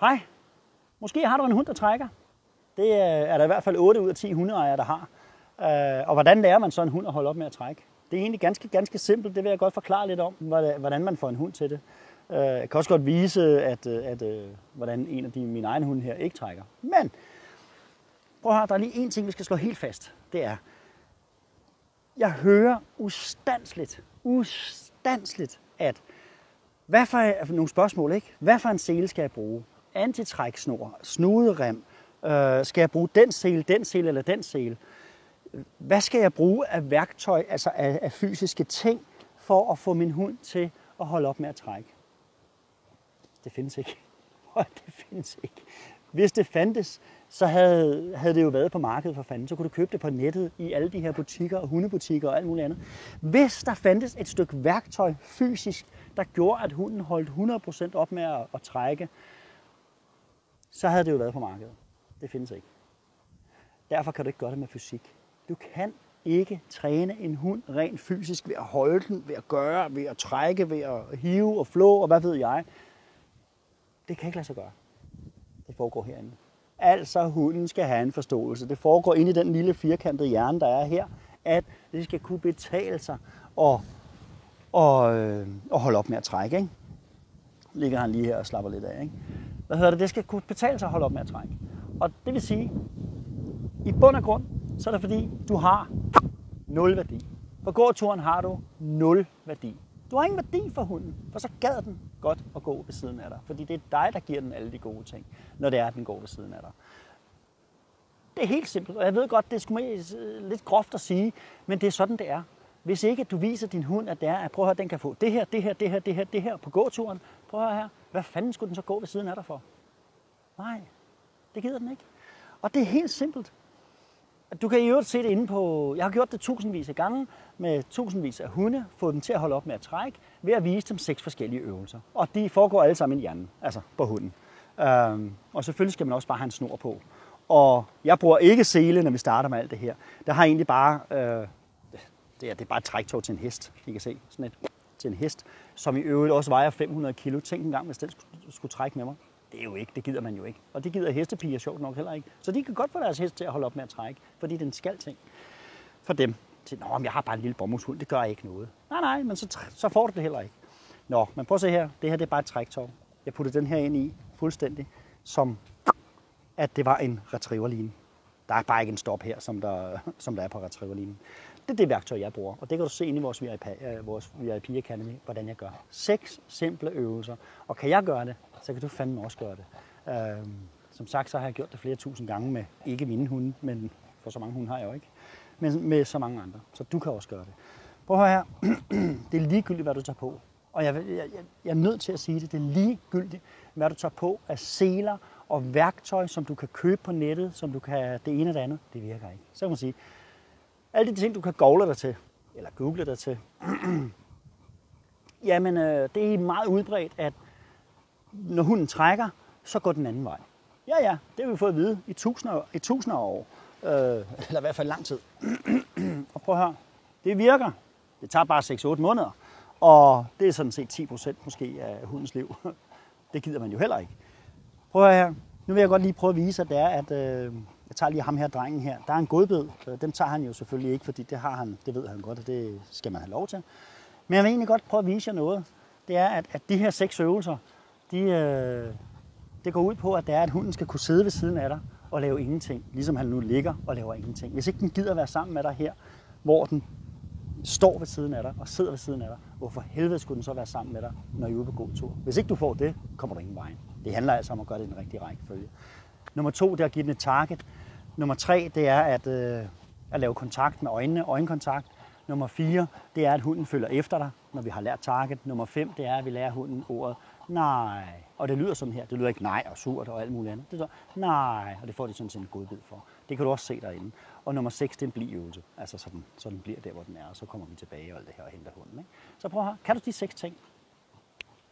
Hej, måske har du en hund, der trækker. Det øh, er der i hvert fald 8 ud af 10 hundeejere, der har. Øh, og hvordan lærer man så en hund at holde op med at trække? Det er egentlig ganske, ganske simpelt. Det vil jeg godt forklare lidt om, hvordan man får en hund til det. Øh, jeg kan også godt vise, at, at, at hvordan en af de, mine egne hunde her ikke trækker. Men prøv at høre, der er lige en ting, vi skal slå helt fast. Det er, jeg hører ustandsligt, ustandsligt, at hvad for nogle spørgsmål, ikke? Hvad for en sele skal jeg bruge? Antitræksnor, snuderem, øh, skal jeg bruge den sele, den sele eller den sele? Hvad skal jeg bruge af værktøj, altså af, af fysiske ting, for at få min hund til at holde op med at trække? Det findes ikke. det findes ikke. Hvis det fandtes, så havde, havde det jo været på markedet for fanden. Så kunne du købe det på nettet i alle de her butikker og hundebutikker og alt muligt andet. Hvis der fandtes et stykke værktøj fysisk, der gjorde, at hunden holdt 100% op med at, at trække, så havde det jo været på markedet. Det findes ikke. Derfor kan du ikke gøre det med fysik. Du kan ikke træne en hund rent fysisk ved at holde den, ved at gøre, ved at trække, ved at hive og flå og hvad ved jeg. Det kan ikke lade sig gøre. Det foregår herinde. Altså, hunden skal have en forståelse. Det foregår inde i den lille firkantede hjerne, der er her, at det skal kunne betale sig og, og, øh, og holde op med at trække. Ikke? Ligger han lige her og slapper lidt af. Ikke? Hvad hedder det? Det skal kunne betale sig at holde op med at trække. Og det vil sige, i bund og grund, så er det fordi, du har nul værdi. På gåturen har du nul værdi. Du har ingen værdi for hunden, for så gad den godt at gå ved siden af dig. Fordi det er dig, der giver den alle de gode ting, når det er, at den går ved siden af dig. Det er helt simpelt, og jeg ved godt, det er sgu øh, lidt groft at sige, men det er sådan, det er. Hvis ikke du viser din hund, at det er, at prøv at høre, den kan få det her, det her, det her, det her, det her på gåturen, prøv at høre her, hvad fanden skulle den så gå ved siden af dig for? Nej, det gider den ikke. Og det er helt simpelt. Du kan i øvrigt se det inde på, jeg har gjort det tusindvis af gange med tusindvis af hunde, fået dem til at holde op med at trække, ved at vise dem seks forskellige øvelser. Og de foregår alle sammen i hjernen, altså på hunden. Øhm, og selvfølgelig skal man også bare have en snor på. Og jeg bruger ikke sele, når vi starter med alt det her. Der har egentlig bare, øh, det, er, det er bare et træktog til en hest, I kan se, sådan et til en hest, som i øvrigt også vejer 500 kilo. Tænk en gang, hvis den skulle, skulle trække med mig. Det er jo ikke, det gider man jo ikke. Og det gider hestepiger sjovt nok heller ikke. Så de kan godt få deres hest til at holde op med at trække, fordi den skal ting for dem. Til, Nå, men jeg har bare en lille bomuldshund, det gør ikke noget. Nej, nej, men så, så får du det heller ikke. Nå, men prøv at se her. Det her det er bare et træktog. Jeg puttede den her ind i fuldstændig, som at det var en retrieverline. Der er bare ikke en stop her, som der, som der er på retrieverlinen. Det er det værktøj, jeg bruger, og det kan du se inde i vores VIP, øh, vores VIP Academy, hvordan jeg gør. Seks simple øvelser, og kan jeg gøre det, så kan du fandme også gøre det. Øh, som sagt, så har jeg gjort det flere tusind gange med ikke mine hunde, men for så mange hunde har jeg jo ikke, men med så mange andre. Så du kan også gøre det. Prøv at høre her. det er ligegyldigt, hvad du tager på. Og jeg, jeg, jeg, jeg er nødt til at sige det. Det er ligegyldigt, hvad du tager på af seler og værktøj, som du kan købe på nettet, som du kan det ene og det andet. Det virker ikke. Så kan man sige, alle de ting, du kan google dig til, eller google dig til, jamen øh, det er meget udbredt, at når hunden trækker, så går den anden vej. Ja, ja, det har vi fået at vide i tusinder, i tusinder af år. Øh, eller i hvert fald lang tid. og prøv at høre, det virker. Det tager bare 6-8 måneder. Og det er sådan set 10 procent måske af hundens liv. det gider man jo heller ikke. Prøv at høre her. Nu vil jeg godt lige prøve at vise, at det er, at øh, jeg tager lige ham her, drengen her. Der er en godbid. Øh, dem tager han jo selvfølgelig ikke, fordi det har han, det ved han godt, og det skal man have lov til. Men jeg vil egentlig godt prøve at vise jer noget. Det er, at, at de her seks øvelser, de, øh, det går ud på, at det er, at hunden skal kunne sidde ved siden af dig og lave ingenting, ligesom han nu ligger og laver ingenting. Hvis ikke den gider være sammen med dig her, hvor den står ved siden af dig og sidder ved siden af dig, hvorfor helvede skulle den så være sammen med dig, når I er ude på god tur? Hvis ikke du får det, kommer du ingen vej. Det handler altså om at gøre det i den rigtige rækkefølge. Nummer to, det er at give den et target. Nummer tre, det er at, øh, at lave kontakt med øjnene, øjenkontakt. Nummer fire, det er, at hunden følger efter dig, når vi har lært target. Nummer fem, det er, at vi lærer hunden ordet nej. Og det lyder sådan her. Det lyder ikke nej og surt og alt muligt andet. Det er nej, og det får de sådan set en godbid for. Det kan du også se derinde. Og nummer 6, det er en bliøvelse. Altså så den, så den bliver der, hvor den er, og så kommer vi tilbage og alt det her og henter hunden. Ikke? Så prøv her. Kan du de seks ting,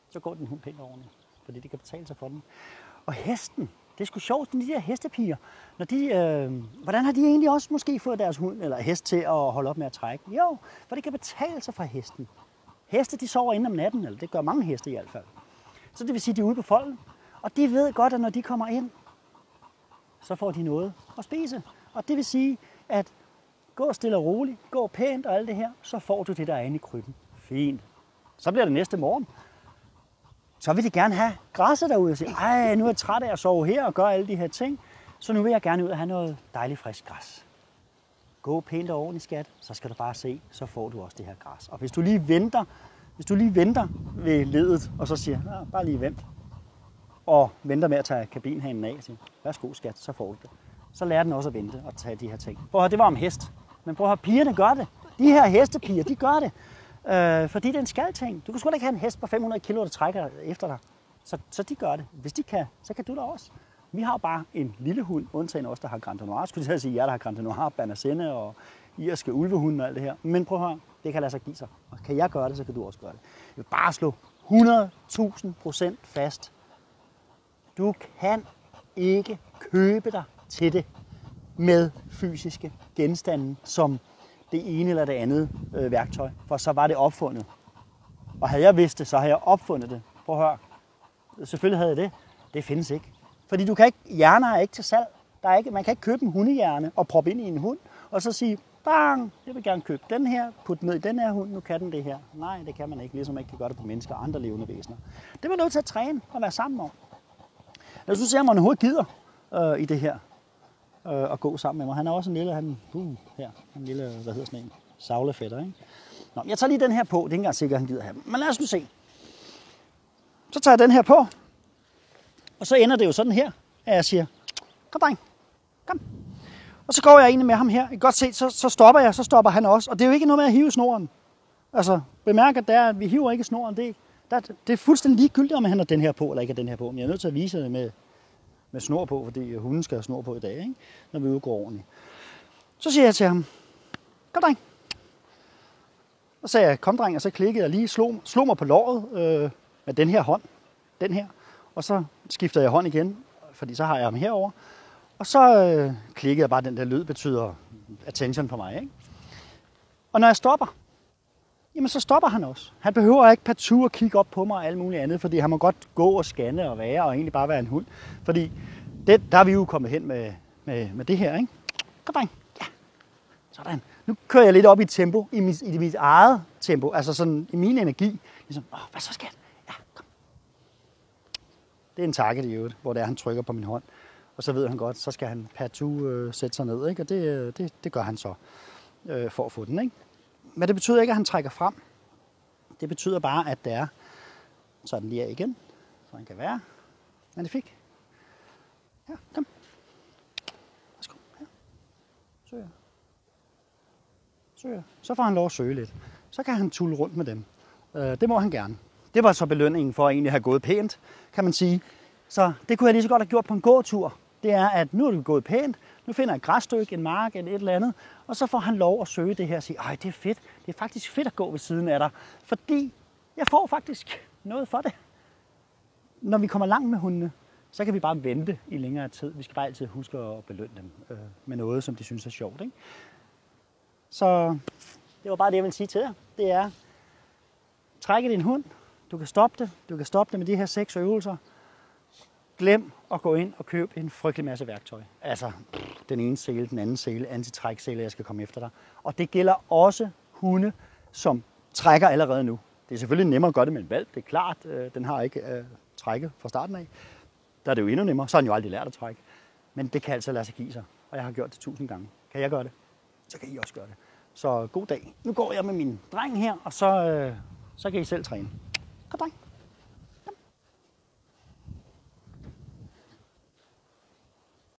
så går den hund pænt ordentligt. Fordi det kan betale sig for den. Og hesten, det er sgu sjovt, de der hestepiger. Når de, øh, hvordan har de egentlig også måske fået deres hund eller hest til at holde op med at trække? Jo, for det kan betale sig fra hesten. Heste, de sover ind om natten, eller det gør mange heste i hvert fald. Så det vil sige, at de er ude på folden, Og de ved godt, at når de kommer ind, så får de noget at spise. Og det vil sige, at gå stille og roligt, gå pænt og alt det her, så får du det, der er inde i krybben. Fint. Så bliver det næste morgen. Så vil de gerne have græsset derude og sige, ej, nu er jeg træt af at sove her og gøre alle de her ting, så nu vil jeg gerne ud og have noget dejligt frisk græs. Gå pænt og ordentligt, skat, så skal du bare se, så får du også det her græs. Og hvis du lige venter, hvis du lige venter ved ledet, og så siger, ja, bare lige vent, og venter med at tage kabinhanen af, og siger, værsgo skat, så får du det. Så lærer den også at vente og tage de her ting. Prøv at høre, det var om hest. Men prøv at høre, pigerne gør det. De her hestepiger, de gør det. Øh, fordi den skal ting. Du kan sgu da ikke have en hest på 500 kilo, der trækker efter dig. Så, så de gør det. Hvis de kan, så kan du da også. Vi har bare en lille hund, undtagen os, der har Grand Noir. Skulle jeg sige, jer, der har Grand Noir, Banasene og irske ulvehunde og alt det her. Men prøv at høre, det kan lade sig give sig. Og kan jeg gøre det, så kan du også gøre det. Jeg vil bare slå 100.000 procent fast. Du kan ikke købe dig til det med fysiske genstande, som det ene eller det andet øh, værktøj, for så var det opfundet. Og havde jeg vidst det, så havde jeg opfundet det. Prøv at høre. Selvfølgelig havde jeg det. Det findes ikke. Fordi du kan ikke, hjerner er ikke til salg. Der er ikke, man kan ikke købe en hundehjerne og proppe ind i en hund, og så sige, bang, jeg vil gerne købe den her, putte ned i den her hund, nu kan den det her. Nej, det kan man ikke, ligesom man ikke kan gøre det på mennesker og andre levende væsener. Det er man nødt til at træne og være sammen om. Jeg synes, at man overhovedet gider øh, i det her øh, at gå sammen med mig. Han er også en lille, han, uh, her, en lille, hvad hedder sådan en, savlefætter, ikke? Nå, jeg tager lige den her på, det er ikke engang sikkert, han gider have Men lad os nu se. Så tager jeg den her på, og så ender det jo sådan her, at jeg siger, kom dreng, kom. Og så går jeg egentlig med ham her. I kan godt se, så, så stopper jeg, så stopper han også. Og det er jo ikke noget med at hive snoren. Altså, bemærk, at, der, at vi hiver ikke snoren. Det, der, det er fuldstændig ligegyldigt, om han har den her på, eller ikke har den her på. Men jeg er nødt til at vise det med, med snor på, fordi øh, hunden skal have snor på i dag, ikke? når vi udgår ordentligt. Så siger jeg til ham, kom dreng. Så sagde jeg, kom dreng, og så klikkede jeg lige, slog, slog mig på låret øh, med den her hånd, den her. Og så skifter jeg hånd igen, fordi så har jeg ham herover. Og så øh, klikkede jeg bare, den der lyd betyder attention på mig. Ikke? Og når jeg stopper, jamen så stopper han også. Han behøver ikke partout at kigge op på mig og alt muligt andet, fordi han må godt gå og scanne og være, og egentlig bare være en hund. Fordi det, der er vi jo kommet hen med, med, med det her, ikke? Kom dreng. Ja. Sådan. Nu kører jeg lidt op i tempo, i mit, i mit eget tempo, altså sådan i min energi. Ligesom, åh, hvad så skal Ja, kom. Det er en takke, i øvrigt, hvor det er, han trykker på min hånd. Og så ved han godt, så skal han partout øh, sætte sig ned, ikke? Og det, øh, det, det gør han så øh, for at få den, ikke? Men det betyder ikke, at han trækker frem. Det betyder bare, at det er sådan lige igen, så han kan være magnifik. Ja, kom. Værsgo. Ja. Søger. Søger. Så får han lov at søge lidt. Så kan han tulle rundt med dem. Øh, det må han gerne. Det var så belønningen for at egentlig have gået pænt, kan man sige. Så det kunne jeg lige så godt have gjort på en gåtur. Det er, at nu er det gået pænt. Nu finder jeg et græsstykke, en mark eller et eller andet. Og så får han lov at søge det her og sige, ej, det er fedt. Det er faktisk fedt at gå ved siden af dig. Fordi jeg får faktisk noget for det. Når vi kommer langt med hundene, så kan vi bare vente i længere tid. Vi skal bare altid huske at belønne dem øh, med noget, som de synes er sjovt. Ikke? Så det var bare det, jeg ville sige til jer. Det er, træk din hund. Du kan stoppe det. Du kan stoppe det med de her seks øvelser. Glem at gå ind og købe en frygtelig masse værktøj. Altså den ene sele, den anden sele, antitræksele, jeg skal komme efter dig. Og det gælder også hunde, som trækker allerede nu. Det er selvfølgelig nemmere at gøre det med en valg, det er klart. Øh, den har ikke øh, trækket fra starten af. Der er det jo endnu nemmere, så har den jo aldrig lært at trække. Men det kan altså lade sig give sig, og jeg har gjort det tusind gange. Kan jeg gøre det? Så kan I også gøre det. Så god dag. Nu går jeg med min dreng her, og så, øh, så kan I selv træne.